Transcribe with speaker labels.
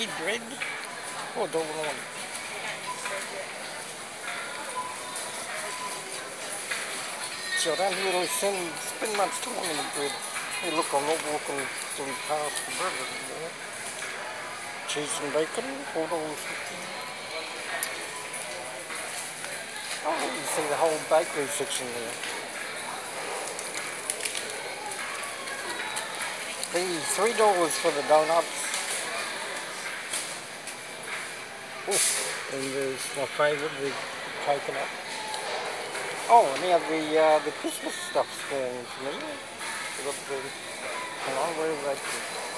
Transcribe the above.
Speaker 1: eat bread? Oh, don't want. See, around here they send, spend much time on the bread. Hey, look, I'm not walking through past the bread anymore. Cheese and bacon, four dollars fifty. Oh, you see the whole bakery section there. The three dollars for the donuts. Ooh, and there's my favourite, the coconut. Oh, and now the uh, the Christmas stuff's going me. We've got the, hang on, where are they?